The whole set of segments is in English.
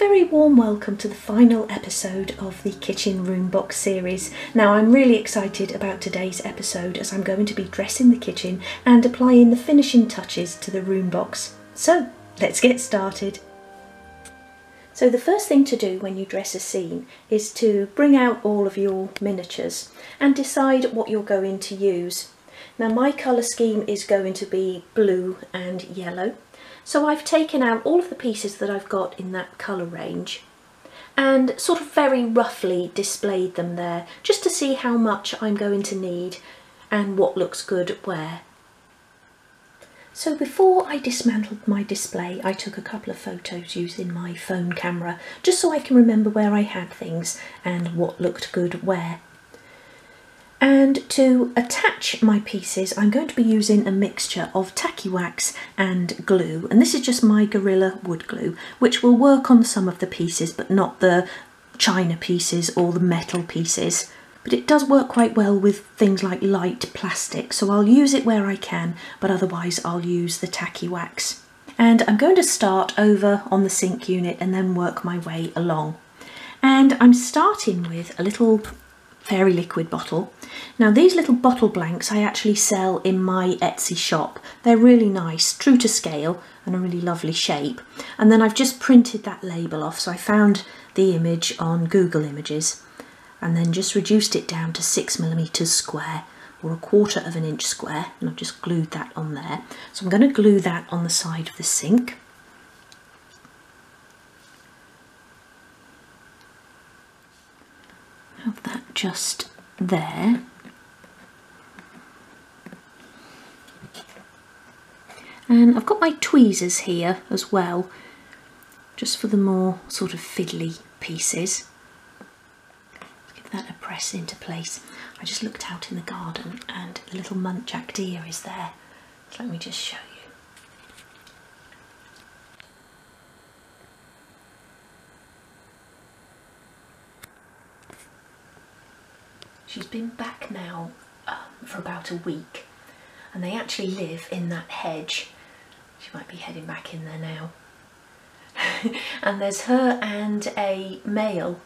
very warm welcome to the final episode of the Kitchen Room Box series. Now, I'm really excited about today's episode as I'm going to be dressing the kitchen and applying the finishing touches to the room box. So, let's get started. So, the first thing to do when you dress a scene is to bring out all of your miniatures and decide what you're going to use. Now, my colour scheme is going to be blue and yellow. So I've taken out all of the pieces that I've got in that colour range and sort of very roughly displayed them there just to see how much I'm going to need and what looks good where. So before I dismantled my display I took a couple of photos using my phone camera just so I can remember where I had things and what looked good where. And to attach my pieces, I'm going to be using a mixture of tacky wax and glue. And this is just my Gorilla wood glue, which will work on some of the pieces, but not the china pieces or the metal pieces. But it does work quite well with things like light plastic, so I'll use it where I can, but otherwise I'll use the tacky wax. And I'm going to start over on the sink unit and then work my way along. And I'm starting with a little fairy liquid bottle. Now these little bottle blanks I actually sell in my Etsy shop. They're really nice, true to scale and a really lovely shape. And then I've just printed that label off so I found the image on Google Images and then just reduced it down to six millimeters square or a quarter of an inch square and I've just glued that on there. So I'm going to glue that on the side of the sink. Have that just there. And I've got my tweezers here as well, just for the more sort of fiddly pieces. Give that a press into place. I just looked out in the garden and a little muntjac deer is there. So let me just show you. She's been back now um, for about a week and they actually live in that hedge. She might be heading back in there now. and there's her and a male.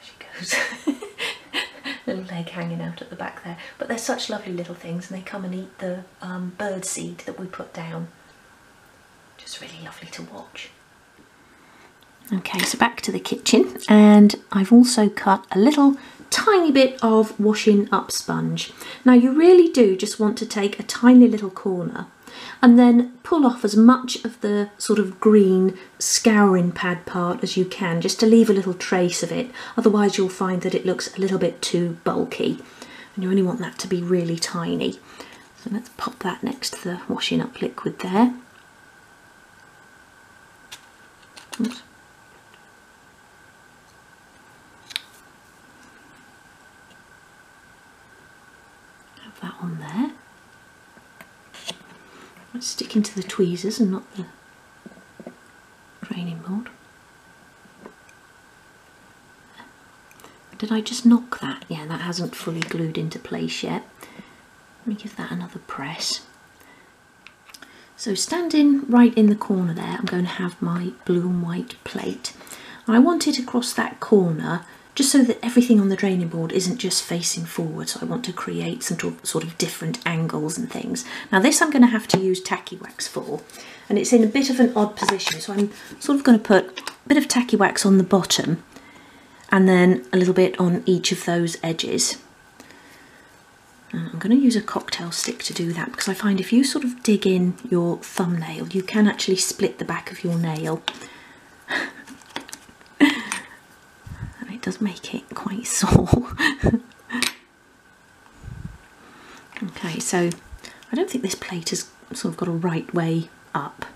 There she goes. little leg hanging out at the back there. But they're such lovely little things and they come and eat the um, bird seed that we put down. Just really lovely to watch. Okay, so back to the kitchen and I've also cut a little tiny bit of washing up sponge. Now you really do just want to take a tiny little corner and then pull off as much of the sort of green scouring pad part as you can just to leave a little trace of it otherwise you'll find that it looks a little bit too bulky and you only want that to be really tiny. So let's pop that next to the washing up liquid there. Oops. That on there. Let's stick into the tweezers and not the draining board. Did I just knock that? Yeah, that hasn't fully glued into place yet. Let me give that another press. So standing right in the corner there, I'm going to have my blue and white plate. I want it across that corner just so that everything on the draining board isn't just facing forward. So I want to create some sort of different angles and things. Now this I'm going to have to use tacky wax for and it's in a bit of an odd position. So I'm sort of going to put a bit of tacky wax on the bottom and then a little bit on each of those edges. And I'm going to use a cocktail stick to do that because I find if you sort of dig in your thumbnail you can actually split the back of your nail does make it quite sore. okay, so I don't think this plate has sort of got a right way up.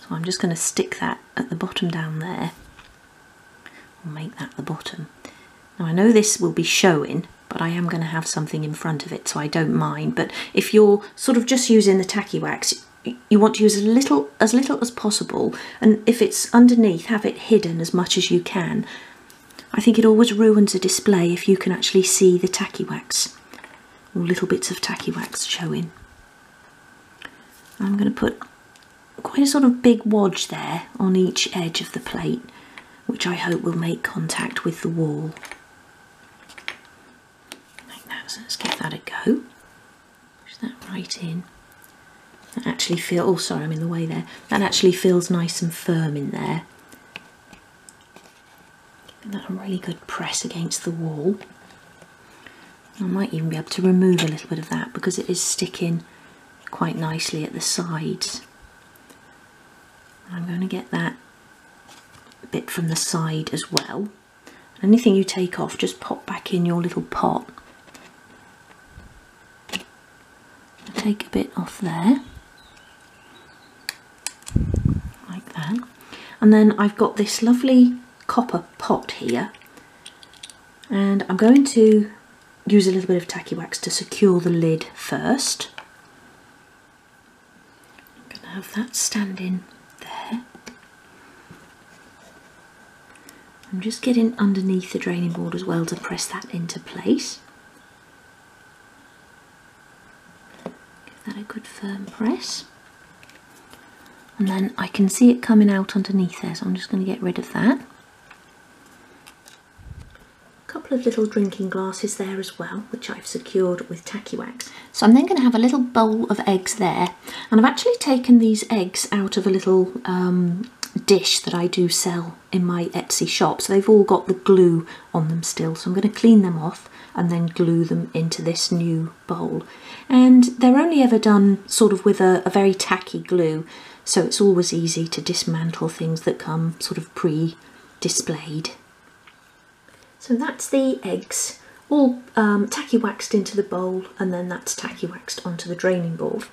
So I'm just going to stick that at the bottom down there. I'll make that the bottom. Now I know this will be showing, but I am going to have something in front of it, so I don't mind. But if you're sort of just using the tacky wax, you want to use as little as little as possible and if it's underneath have it hidden as much as you can I think it always ruins a display if you can actually see the tacky wax or little bits of tacky wax showing. I'm going to put quite a sort of big wodge there on each edge of the plate, which I hope will make contact with the wall. Like that, so let's give that a go. Push that right in. That actually feel, oh sorry I'm in the way there, that actually feels nice and firm in there. Give that a really good press against the wall. I might even be able to remove a little bit of that because it is sticking quite nicely at the sides. I'm going to get that bit from the side as well. Anything you take off, just pop back in your little pot. Take a bit off there, like that. And then I've got this lovely copper pot here. And I'm going to use a little bit of tacky wax to secure the lid first. I'm going to have that standing there. I'm just getting underneath the draining board as well to press that into place. Give that a good firm press. And then I can see it coming out underneath there, so I'm just going to get rid of that couple of little drinking glasses there as well, which I've secured with tacky wax. So I'm then going to have a little bowl of eggs there, and I've actually taken these eggs out of a little um, dish that I do sell in my Etsy shop. So they've all got the glue on them still, so I'm going to clean them off and then glue them into this new bowl. And they're only ever done sort of with a, a very tacky glue, so it's always easy to dismantle things that come sort of pre-displayed. So that's the eggs, all um, tacky waxed into the bowl and then that's tacky waxed onto the draining board.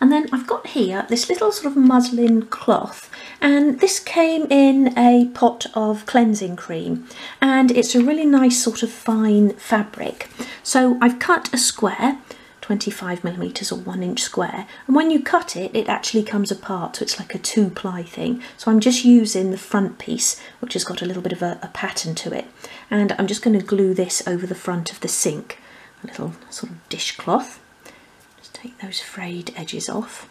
And then I've got here this little sort of muslin cloth and this came in a pot of cleansing cream and it's a really nice sort of fine fabric. So I've cut a square 25 millimeters or one inch square and when you cut it it actually comes apart so it's like a two ply thing. So I'm just using the front piece which has got a little bit of a, a pattern to it and I'm just going to glue this over the front of the sink a little sort of dishcloth just take those frayed edges off.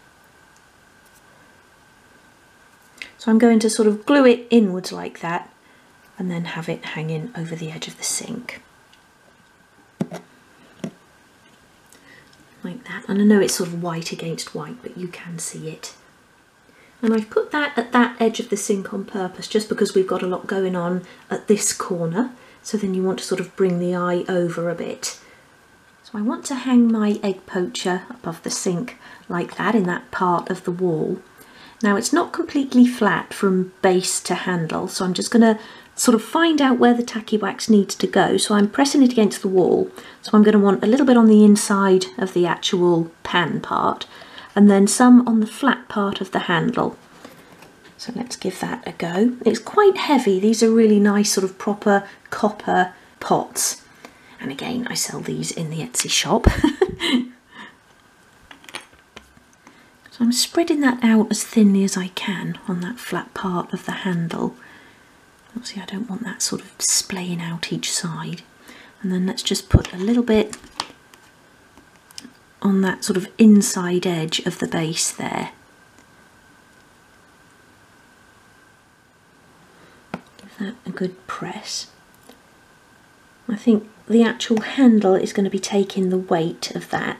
So I'm going to sort of glue it inwards like that and then have it hanging over the edge of the sink like that. And I know it's sort of white against white, but you can see it. And I've put that at that edge of the sink on purpose, just because we've got a lot going on at this corner. So then you want to sort of bring the eye over a bit. So I want to hang my egg poacher above the sink like that in that part of the wall. Now it's not completely flat from base to handle, so I'm just going to sort of find out where the tacky wax needs to go. So I'm pressing it against the wall. So I'm going to want a little bit on the inside of the actual pan part and then some on the flat part of the handle. So let's give that a go. It's quite heavy. These are really nice sort of proper copper pots. And again, I sell these in the Etsy shop. so I'm spreading that out as thinly as I can on that flat part of the handle. Obviously I don't want that sort of splaying out each side. And then let's just put a little bit on that sort of inside edge of the base there. Give that a good press. I think the actual handle is going to be taking the weight of that.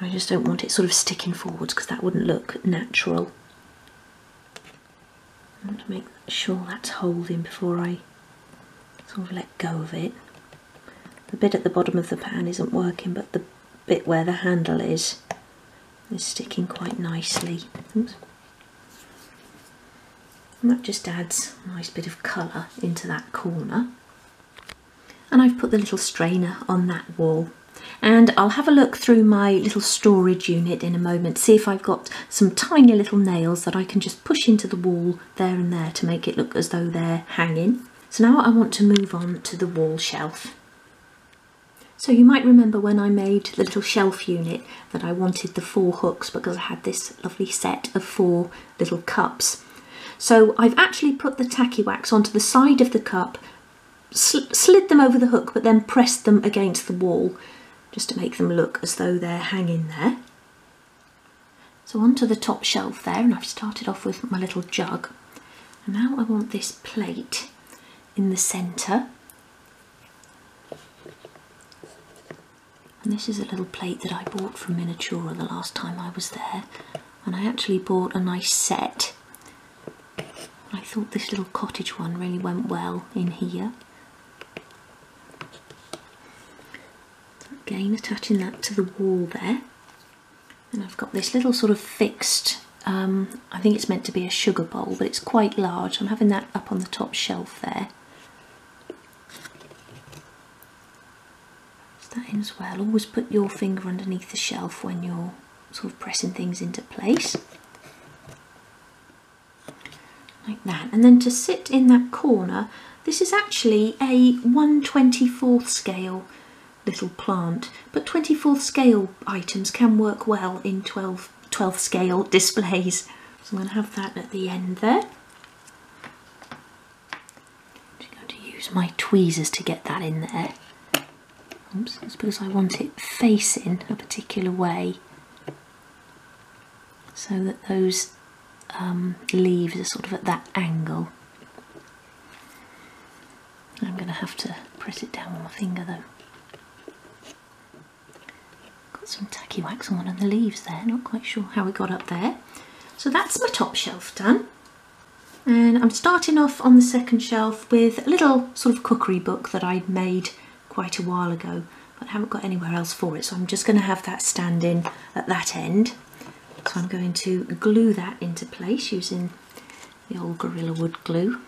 I just don't want it sort of sticking forwards because that wouldn't look natural. I want to make sure that's holding before I sort of let go of it. The bit at the bottom of the pan isn't working, but the bit where the handle is is sticking quite nicely. Oops. And that just adds a nice bit of colour into that corner. And I've put the little strainer on that wall and I'll have a look through my little storage unit in a moment see if I've got some tiny little nails that I can just push into the wall there and there to make it look as though they're hanging. So now I want to move on to the wall shelf. So you might remember when I made the little shelf unit that I wanted the four hooks because I had this lovely set of four little cups. So I've actually put the tacky wax onto the side of the cup, sl slid them over the hook but then pressed them against the wall just to make them look as though they're hanging there. So onto the top shelf there, and I've started off with my little jug. And now I want this plate in the centre. And this is a little plate that I bought from Miniatura the last time I was there. And I actually bought a nice set. I thought this little cottage one really went well in here. Again, attaching that to the wall there. And I've got this little sort of fixed, um, I think it's meant to be a sugar bowl, but it's quite large. I'm having that up on the top shelf there. that in as well. Always put your finger underneath the shelf when you're sort of pressing things into place. Like that. And then to sit in that corner, this is actually a 124th scale little plant, but 24th scale items can work well in 12, 12th scale displays. So I'm going to have that at the end there. I'm going to use my tweezers to get that in there. Oops, it's because I want it facing a particular way so that those um, leaves are sort of at that angle. I'm going to have to press it down with my finger though. Some tacky wax on one of the leaves there, not quite sure how it got up there. So that's my top shelf done. And I'm starting off on the second shelf with a little sort of cookery book that I'd made quite a while ago but I haven't got anywhere else for it so I'm just going to have that standing at that end so I'm going to glue that into place using the old Gorilla Wood glue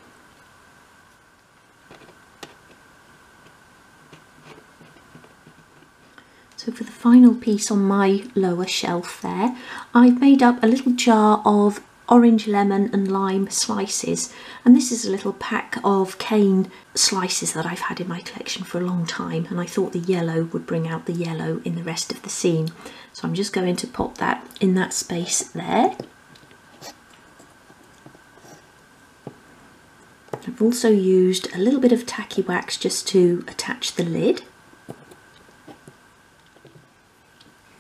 So for the final piece on my lower shelf there, I've made up a little jar of orange, lemon and lime slices. And this is a little pack of cane slices that I've had in my collection for a long time. And I thought the yellow would bring out the yellow in the rest of the scene. So I'm just going to pop that in that space there. I've also used a little bit of tacky wax just to attach the lid.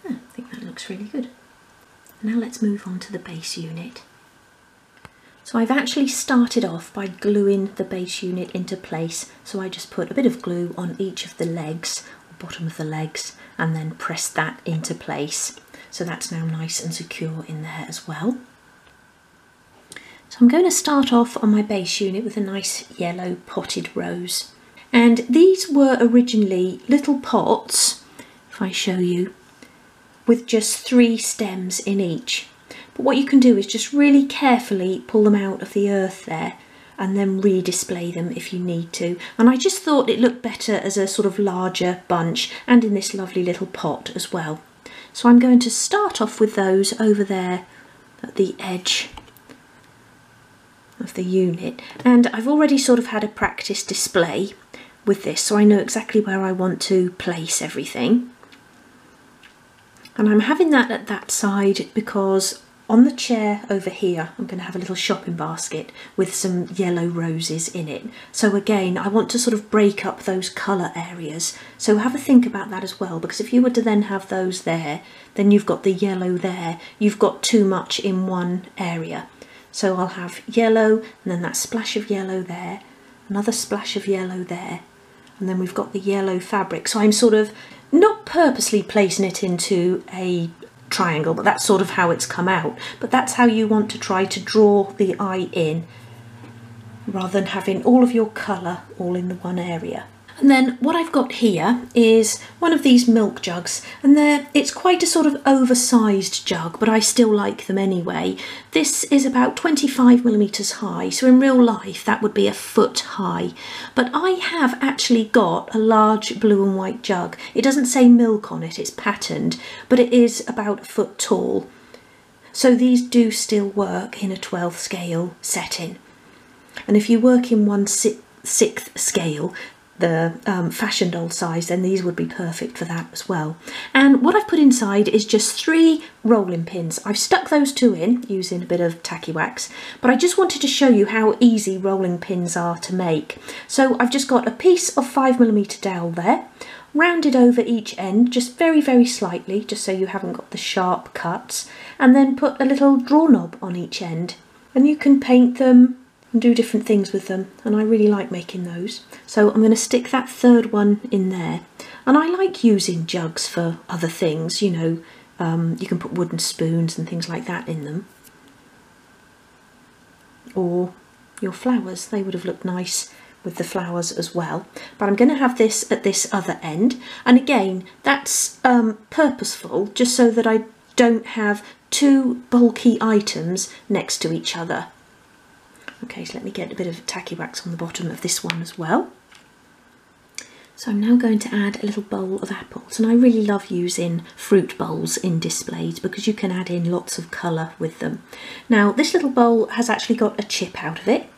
I think that looks really good. Now let's move on to the base unit. So I've actually started off by gluing the base unit into place. So I just put a bit of glue on each of the legs, bottom of the legs, and then press that into place. So that's now nice and secure in there as well. So I'm going to start off on my base unit with a nice yellow potted rose. And these were originally little pots, if I show you, with just three stems in each. But what you can do is just really carefully pull them out of the earth there and then re-display them if you need to. And I just thought it looked better as a sort of larger bunch and in this lovely little pot as well. So I'm going to start off with those over there at the edge of the unit. And I've already sort of had a practice display with this so I know exactly where I want to place everything. And I'm having that at that side because on the chair over here, I'm going to have a little shopping basket with some yellow roses in it. So again, I want to sort of break up those colour areas. So have a think about that as well, because if you were to then have those there, then you've got the yellow there. You've got too much in one area. So I'll have yellow, and then that splash of yellow there, another splash of yellow there, and then we've got the yellow fabric. So I'm sort of not purposely placing it into a triangle, but that's sort of how it's come out. But that's how you want to try to draw the eye in rather than having all of your colour all in the one area. And then what I've got here is one of these milk jugs and they it's quite a sort of oversized jug but I still like them anyway. This is about 25 millimeters high so in real life that would be a foot high but I have actually got a large blue and white jug. It doesn't say milk on it, it's patterned but it is about a foot tall. So these do still work in a 12 scale setting. And if you work in one sixth scale, the um, fashion doll size, then these would be perfect for that as well. And what I've put inside is just three rolling pins. I've stuck those two in using a bit of tacky wax, but I just wanted to show you how easy rolling pins are to make. So I've just got a piece of 5mm dowel there. rounded over each end just very very slightly just so you haven't got the sharp cuts and then put a little draw knob on each end and you can paint them and do different things with them and I really like making those so I'm going to stick that third one in there and I like using jugs for other things you know um, you can put wooden spoons and things like that in them or your flowers they would have looked nice with the flowers as well. But I'm going to have this at this other end. And again, that's um, purposeful just so that I don't have two bulky items next to each other. Okay, so let me get a bit of tacky wax on the bottom of this one as well. So I'm now going to add a little bowl of apples and I really love using fruit bowls in displays because you can add in lots of colour with them. Now this little bowl has actually got a chip out of it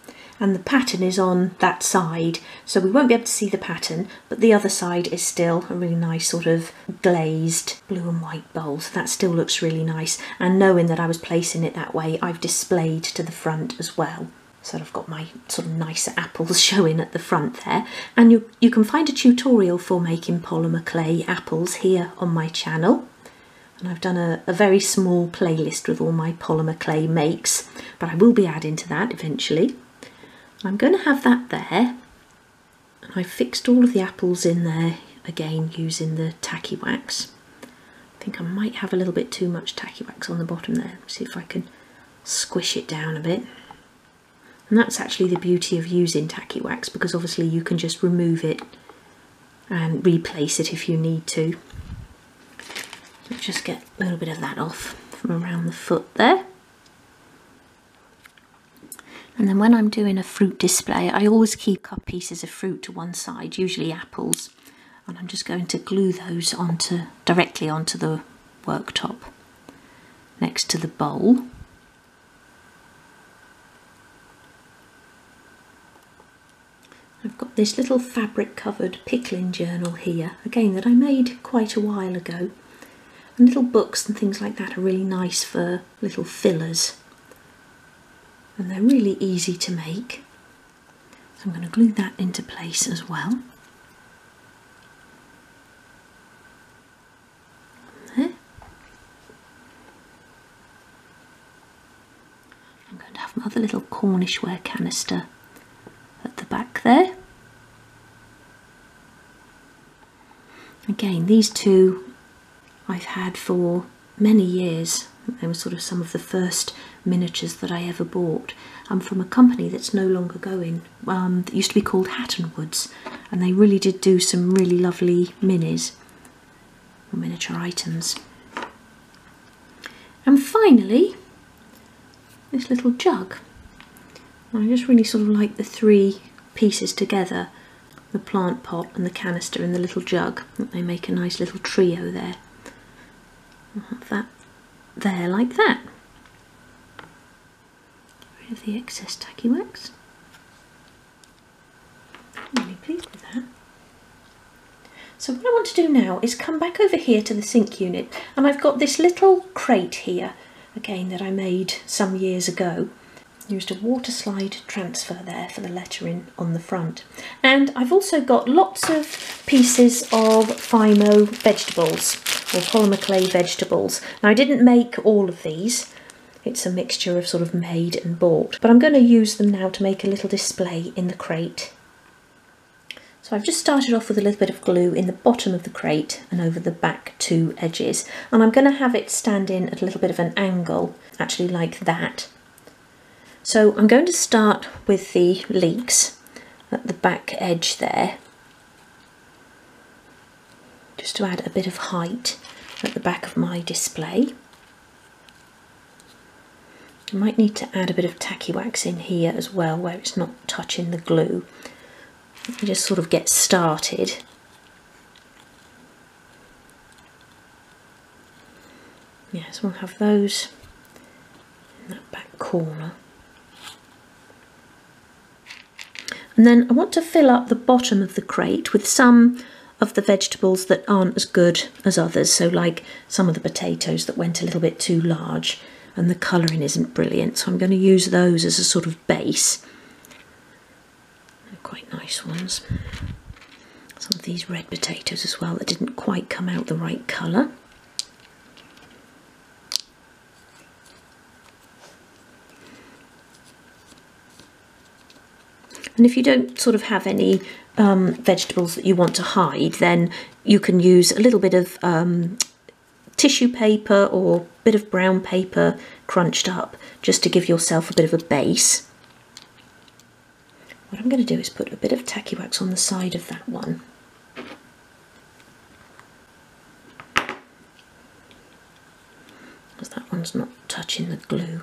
and the pattern is on that side so we won't be able to see the pattern but the other side is still a really nice sort of glazed blue and white bowl so that still looks really nice and knowing that I was placing it that way I've displayed to the front as well so I've got my sort of nicer apples showing at the front there and you, you can find a tutorial for making polymer clay apples here on my channel and I've done a, a very small playlist with all my polymer clay makes but I will be adding to that eventually I'm going to have that there. And I fixed all of the apples in there again using the tacky wax. I think I might have a little bit too much tacky wax on the bottom there. See if I can squish it down a bit. And that's actually the beauty of using tacky wax because obviously you can just remove it and replace it if you need to. Let's just get a little bit of that off from around the foot there. And then when I'm doing a fruit display, I always keep cut pieces of fruit to one side, usually apples. And I'm just going to glue those onto directly onto the worktop next to the bowl. I've got this little fabric covered pickling journal here, again that I made quite a while ago. And little books and things like that are really nice for little fillers and they're really easy to make. So I'm going to glue that into place as well. There. I'm going to have my other little Cornish ware canister at the back there. Again, these two I've had for many years. They were sort of some of the first miniatures that I ever bought. I'm from a company that's no longer going, um, that used to be called Hatton Woods, and they really did do some really lovely minis, or miniature items. And finally, this little jug. I just really sort of like the three pieces together, the plant pot and the canister and the little jug. They make a nice little trio there. I'll have that there like that rid of the excess tacky wax. I'm really pleased with that. So what I want to do now is come back over here to the sink unit and I've got this little crate here again that I made some years ago used a water slide transfer there for the lettering on the front and I've also got lots of pieces of Fimo vegetables or polymer clay vegetables now I didn't make all of these it's a mixture of sort of made and bought. But I'm going to use them now to make a little display in the crate. So I've just started off with a little bit of glue in the bottom of the crate and over the back two edges. And I'm going to have it stand in at a little bit of an angle, actually like that. So I'm going to start with the leeks at the back edge there, just to add a bit of height at the back of my display. I might need to add a bit of tacky wax in here as well where it's not touching the glue. Just sort of get started. Yes, we'll have those in that back corner. And then I want to fill up the bottom of the crate with some of the vegetables that aren't as good as others. So like some of the potatoes that went a little bit too large and the colouring isn't brilliant so I'm going to use those as a sort of base. They're quite nice ones. some of these red potatoes as well that didn't quite come out the right colour. And if you don't sort of have any um, vegetables that you want to hide, then you can use a little bit of um, tissue paper or a bit of brown paper crunched up just to give yourself a bit of a base. What I'm going to do is put a bit of tacky wax on the side of that one. Because that one's not touching the glue.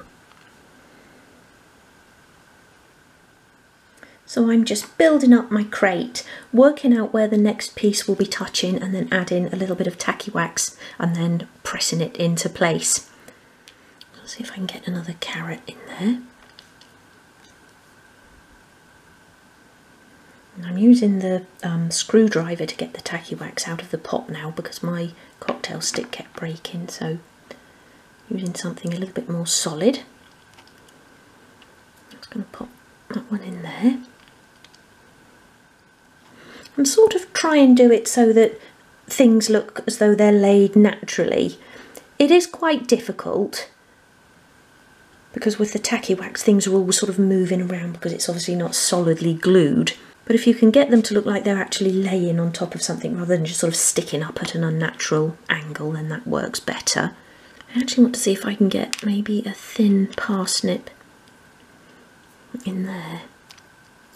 So I'm just building up my crate, working out where the next piece will be touching and then adding a little bit of tacky wax and then pressing it into place. Let's see if I can get another carrot in there. I'm using the um, screwdriver to get the tacky wax out of the pot now because my cocktail stick kept breaking so using something a little bit more solid. I'm just going to pop that one in there and sort of try and do it so that things look as though they're laid naturally. It is quite difficult because with the tacky wax things are all sort of moving around because it's obviously not solidly glued. But if you can get them to look like they're actually laying on top of something rather than just sort of sticking up at an unnatural angle, then that works better. I actually want to see if I can get maybe a thin parsnip in there.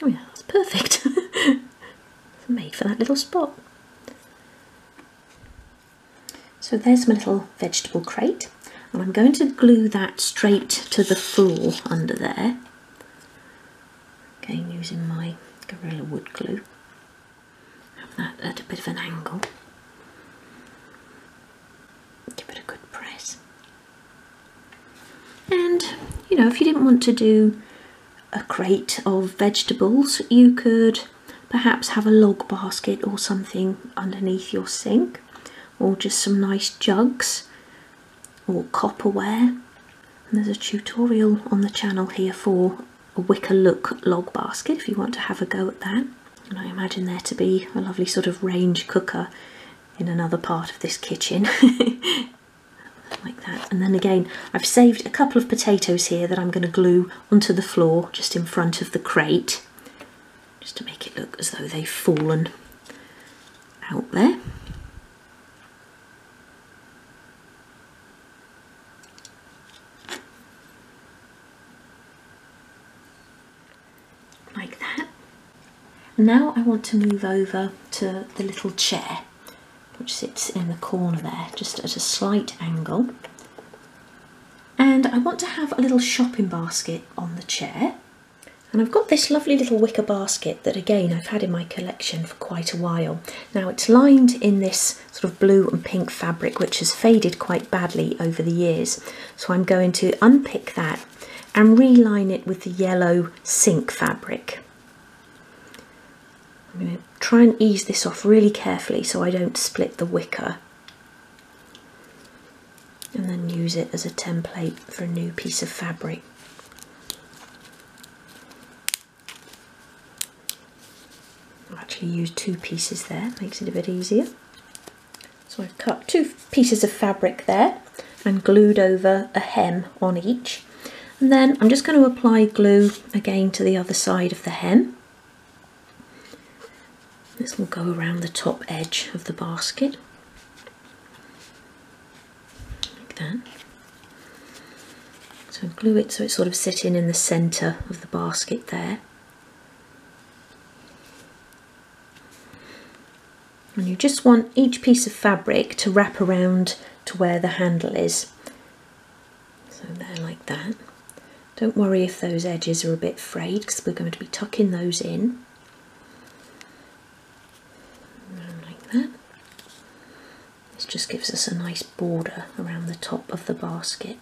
Oh yeah, that's perfect. made for that little spot. So there's my little vegetable crate and I'm going to glue that straight to the floor under there. Again using my Gorilla Wood glue. Have that at a bit of an angle. Give it a good press. And you know if you didn't want to do a crate of vegetables you could perhaps have a log basket or something underneath your sink or just some nice jugs or copperware. And there's a tutorial on the channel here for a wicker look log basket if you want to have a go at that. And I imagine there to be a lovely sort of range cooker in another part of this kitchen. Like that. And then again I've saved a couple of potatoes here that I'm going to glue onto the floor just in front of the crate just to make it look as though they've fallen out there. Like that. Now I want to move over to the little chair which sits in the corner there just at a slight angle and I want to have a little shopping basket on the chair and I've got this lovely little wicker basket that again I've had in my collection for quite a while. Now it's lined in this sort of blue and pink fabric which has faded quite badly over the years. So I'm going to unpick that and reline it with the yellow sink fabric. I'm going to try and ease this off really carefully so I don't split the wicker and then use it as a template for a new piece of fabric. I've actually used two pieces there, makes it a bit easier. So I've cut two pieces of fabric there and glued over a hem on each. And then I'm just going to apply glue again to the other side of the hem. This will go around the top edge of the basket. Like that. So glue it so it's sort of sitting in the centre of the basket there. And you just want each piece of fabric to wrap around to where the handle is. So there like that. Don't worry if those edges are a bit frayed because we're going to be tucking those in. Like that. This just gives us a nice border around the top of the basket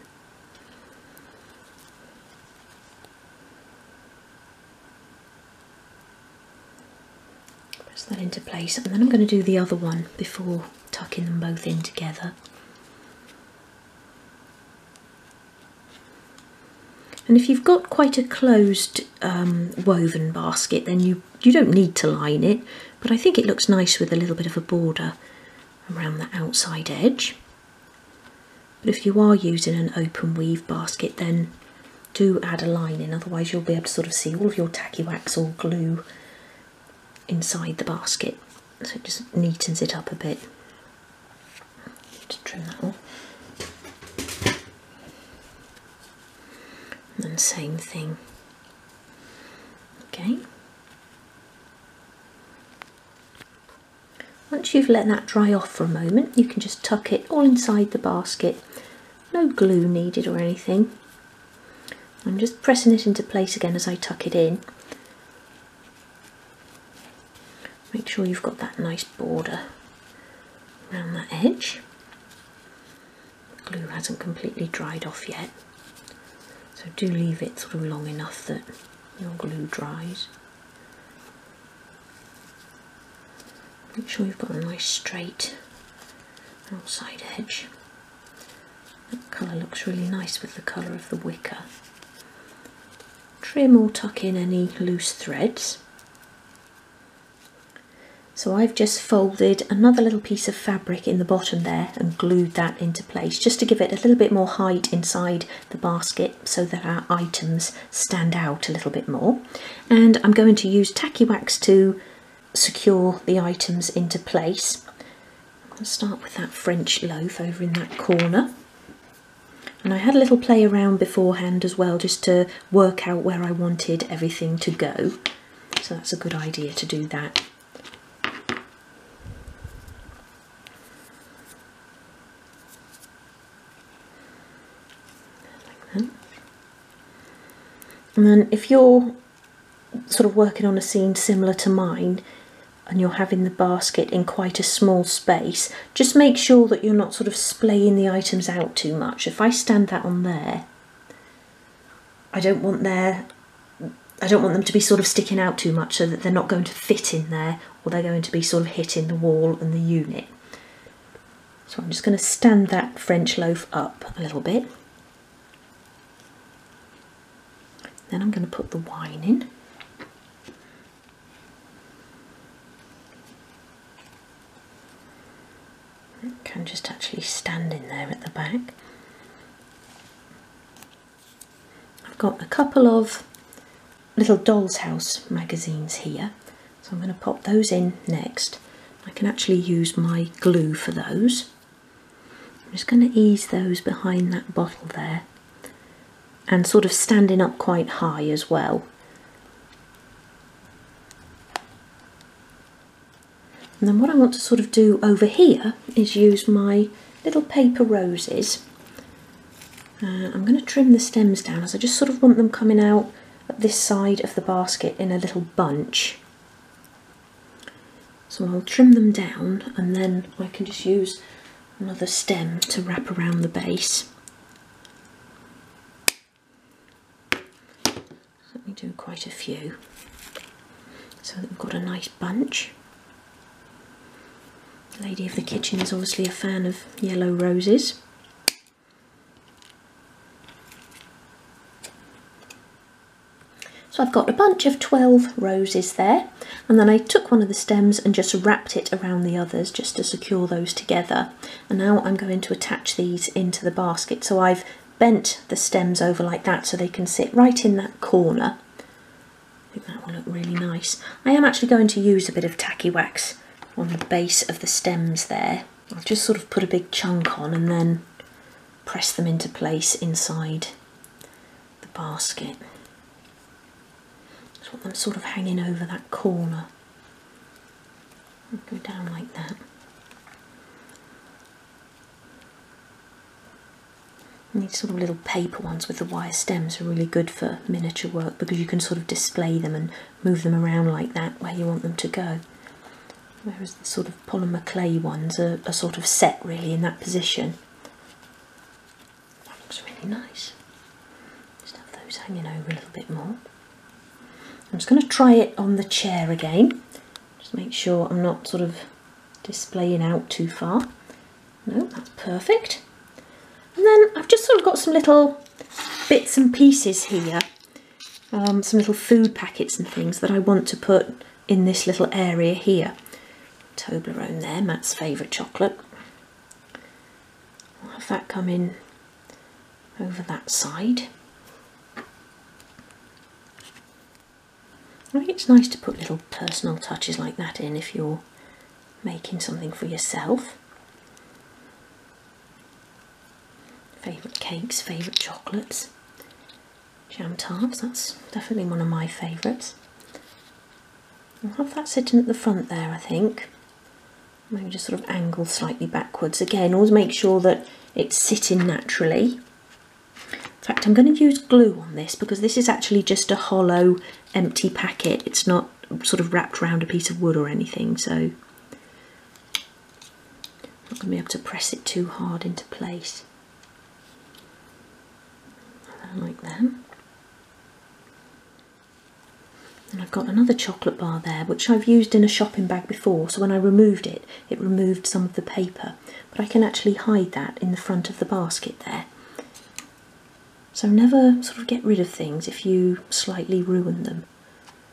that into place and then I'm going to do the other one before tucking them both in together. And if you've got quite a closed um, woven basket then you you don't need to line it, but I think it looks nice with a little bit of a border around the outside edge. But if you are using an open weave basket, then do add a lining, otherwise you'll be able to sort of see all of your tacky wax or glue inside the basket. So it just neatens it up a bit. Just trim that off. And then same thing. Okay. Once you've let that dry off for a moment, you can just tuck it all inside the basket. No glue needed or anything. I'm just pressing it into place again as I tuck it in. Make sure you've got that nice border around that edge. Glue hasn't completely dried off yet, so do leave it sort of long enough that your glue dries. Make sure you've got a nice straight outside edge. That colour looks really nice with the colour of the wicker. Trim or tuck in any loose threads. So I've just folded another little piece of fabric in the bottom there and glued that into place just to give it a little bit more height inside the basket so that our items stand out a little bit more. And I'm going to use tacky wax to secure the items into place. I'll start with that French loaf over in that corner. And I had a little play around beforehand as well just to work out where I wanted everything to go. So that's a good idea to do that. And then if you're sort of working on a scene similar to mine and you're having the basket in quite a small space, just make sure that you're not sort of splaying the items out too much. If I stand that on there, I don't want their I don't want them to be sort of sticking out too much so that they're not going to fit in there or they're going to be sort of hitting the wall and the unit. So I'm just going to stand that French loaf up a little bit. Then I'm going to put the wine in. can just actually stand in there at the back. I've got a couple of little Doll's House magazines here, so I'm going to pop those in next. I can actually use my glue for those. I'm just going to ease those behind that bottle there and sort of standing up quite high as well. And then what I want to sort of do over here is use my little paper roses. Uh, I'm going to trim the stems down as I just sort of want them coming out at this side of the basket in a little bunch. So I'll trim them down and then I can just use another stem to wrap around the base. Me do quite a few so that we've got a nice bunch. The lady of the kitchen is obviously a fan of yellow roses. So I've got a bunch of 12 roses there and then I took one of the stems and just wrapped it around the others just to secure those together and now I'm going to attach these into the basket so I've bent the stems over like that so they can sit right in that corner I think that will look really nice I am actually going to use a bit of tacky wax on the base of the stems there. I'll just sort of put a big chunk on and then press them into place inside the basket. Just want them sort of hanging over that corner. Go down like that. And these sort of little paper ones with the wire stems are really good for miniature work because you can sort of display them and move them around like that where you want them to go whereas the sort of polymer clay ones are, are sort of set really in that position. That looks really nice. Just have those hanging over a little bit more. I'm just going to try it on the chair again. Just make sure I'm not sort of displaying out too far. No, that's perfect. And then I've just sort of got some little bits and pieces here. Um, some little food packets and things that I want to put in this little area here. Toblerone there, Matt's favourite chocolate. I'll have that come in over that side. I think it's nice to put little personal touches like that in if you're making something for yourself. Favourite cakes, favourite chocolates. Jam tarts, that's definitely one of my favourites. I'll have that sitting at the front there, I think. Maybe just sort of angle slightly backwards. Again, always make sure that it's sitting naturally. In fact, I'm going to use glue on this because this is actually just a hollow, empty packet. It's not sort of wrapped around a piece of wood or anything, so I'm not going to be able to press it too hard into place. Like that. And I've got another chocolate bar there, which I've used in a shopping bag before, so when I removed it, it removed some of the paper. But I can actually hide that in the front of the basket there. So never sort of get rid of things if you slightly ruin them.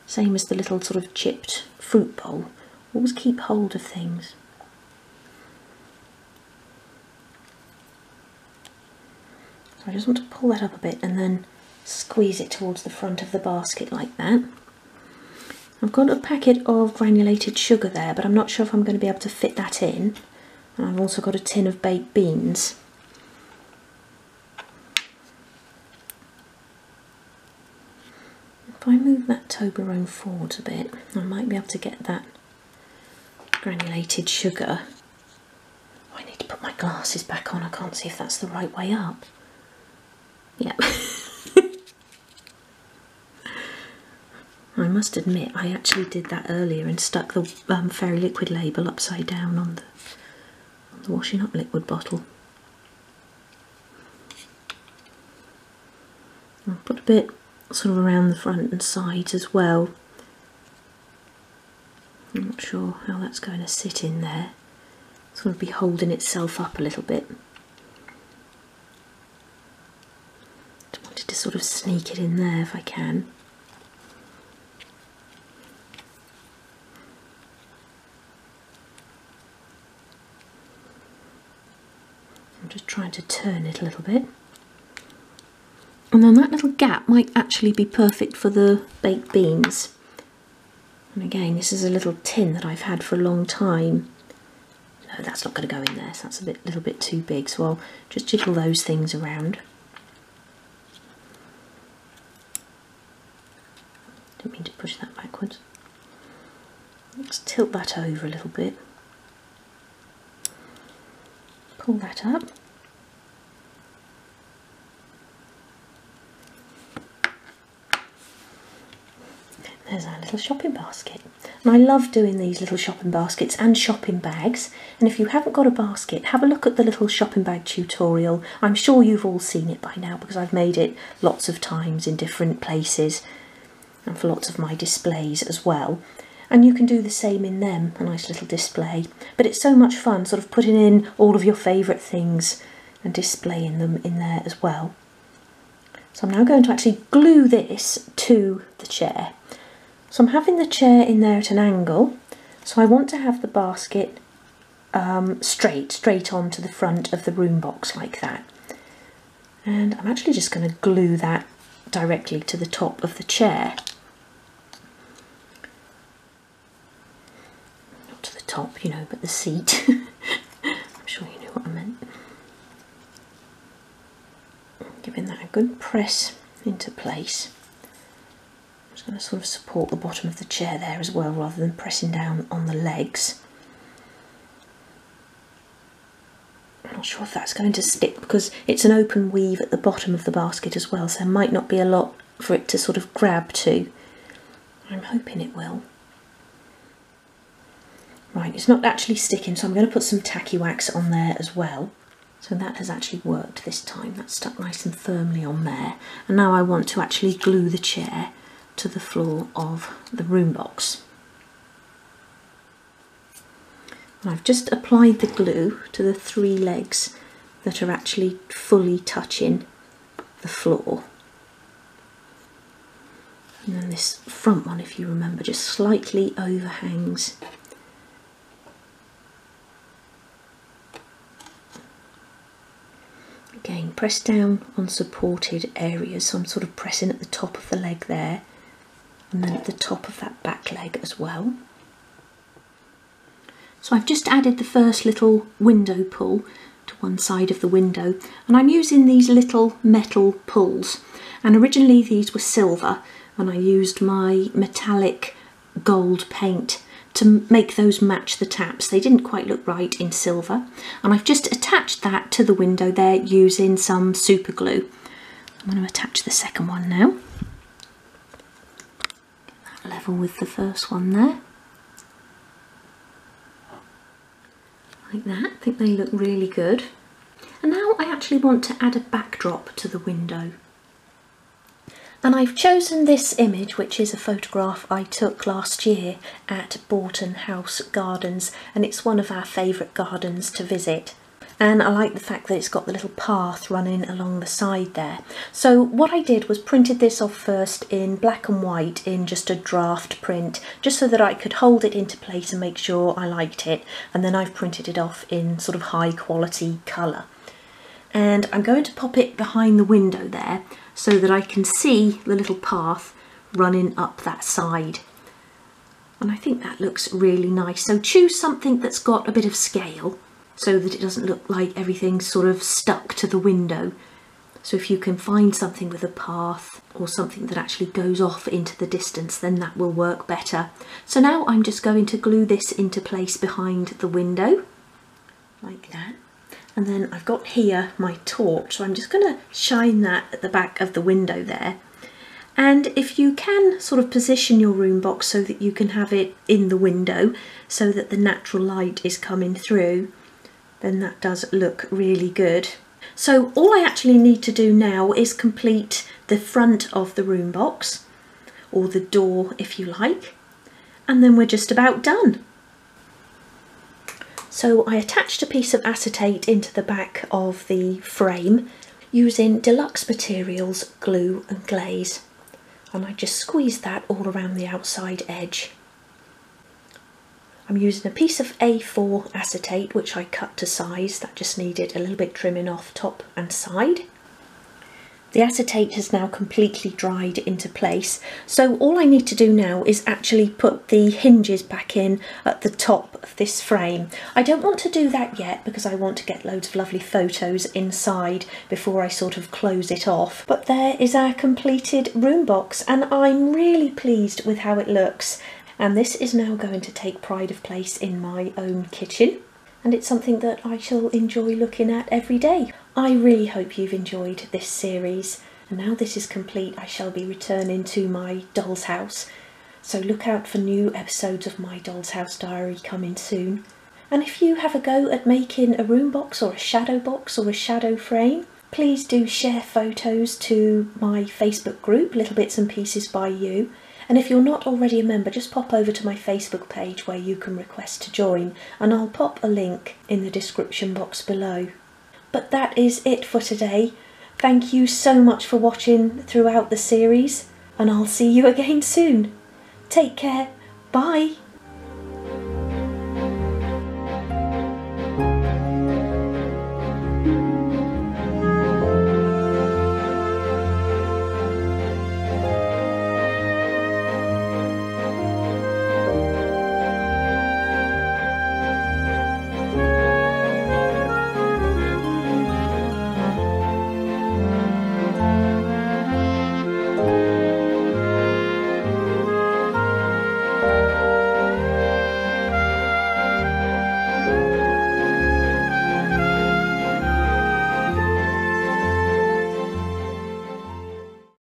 Same as the little sort of chipped fruit bowl. Always keep hold of things. I just want to pull that up a bit and then squeeze it towards the front of the basket like that. I've got a packet of granulated sugar there, but I'm not sure if I'm going to be able to fit that in. And I've also got a tin of baked beans. If I move that Toblerone forward a bit, I might be able to get that granulated sugar. Oh, I need to put my glasses back on, I can't see if that's the right way up. Yep. I must admit, I actually did that earlier and stuck the um, fairy liquid label upside down on the, on the washing up liquid bottle. I'll put a bit sort of around the front and sides as well. I'm not sure how that's going to sit in there. Sort of be holding itself up a little bit. Just to sort of sneak it in there if I can. I'm just trying to turn it a little bit. And then that little gap might actually be perfect for the baked beans. And again, this is a little tin that I've had for a long time. No, that's not going to go in there, so that's a bit, little bit too big. So I'll just jiggle those things around. Don't mean to push that backwards. Let's tilt that over a little bit. Pull that up. There's our little shopping basket. And I love doing these little shopping baskets and shopping bags. And if you haven't got a basket, have a look at the little shopping bag tutorial. I'm sure you've all seen it by now because I've made it lots of times in different places and for lots of my displays as well. And you can do the same in them, a nice little display. But it's so much fun sort of putting in all of your favourite things and displaying them in there as well. So I'm now going to actually glue this to the chair. So I'm having the chair in there at an angle. So I want to have the basket um, straight, straight onto the front of the room box like that. And I'm actually just going to glue that directly to the top of the chair. Not to the top, you know, but the seat. I'm sure you know what I meant. Giving that a good press into place just going to sort of support the bottom of the chair there as well rather than pressing down on the legs. I'm not sure if that's going to stick because it's an open weave at the bottom of the basket as well so there might not be a lot for it to sort of grab to. I'm hoping it will. Right, it's not actually sticking so I'm going to put some tacky wax on there as well. So that has actually worked this time, that's stuck nice and firmly on there. And now I want to actually glue the chair to the floor of the room box. And I've just applied the glue to the three legs that are actually fully touching the floor. And then this front one, if you remember, just slightly overhangs. Again, press down on supported areas, so I'm sort of pressing at the top of the leg there, and then at the top of that back leg as well. So I've just added the first little window pull to one side of the window, and I'm using these little metal pulls. And originally these were silver, and I used my metallic gold paint to make those match the taps. They didn't quite look right in silver. And I've just attached that to the window there using some super glue. I'm going to attach the second one now. Get that level with the first one there. Like that, I think they look really good. And now I actually want to add a backdrop to the window. And I've chosen this image, which is a photograph I took last year at Boughton House Gardens, and it's one of our favourite gardens to visit. And I like the fact that it's got the little path running along the side there. So what I did was printed this off first in black and white in just a draft print, just so that I could hold it into place and make sure I liked it. And then I've printed it off in sort of high quality colour. And I'm going to pop it behind the window there so that I can see the little path running up that side. And I think that looks really nice. So choose something that's got a bit of scale so that it doesn't look like everything's sort of stuck to the window. So if you can find something with a path or something that actually goes off into the distance, then that will work better. So now I'm just going to glue this into place behind the window, like that. And then I've got here my torch, so I'm just going to shine that at the back of the window there. And if you can sort of position your room box so that you can have it in the window so that the natural light is coming through, then that does look really good. So all I actually need to do now is complete the front of the room box, or the door if you like, and then we're just about done. So I attached a piece of acetate into the back of the frame using Deluxe Materials glue and glaze and I just squeezed that all around the outside edge. I'm using a piece of A4 acetate which I cut to size, that just needed a little bit trimming off top and side. The acetate has now completely dried into place, so all I need to do now is actually put the hinges back in at the top of this frame. I don't want to do that yet because I want to get loads of lovely photos inside before I sort of close it off. But there is our completed room box and I'm really pleased with how it looks. And this is now going to take pride of place in my own kitchen and it's something that I shall enjoy looking at every day. I really hope you've enjoyed this series. And now this is complete I shall be returning to my doll's house. So look out for new episodes of my doll's house diary coming soon. And if you have a go at making a room box or a shadow box or a shadow frame please do share photos to my Facebook group Little Bits and Pieces by You. And if you're not already a member, just pop over to my Facebook page where you can request to join, and I'll pop a link in the description box below. But that is it for today. Thank you so much for watching throughout the series, and I'll see you again soon. Take care. Bye.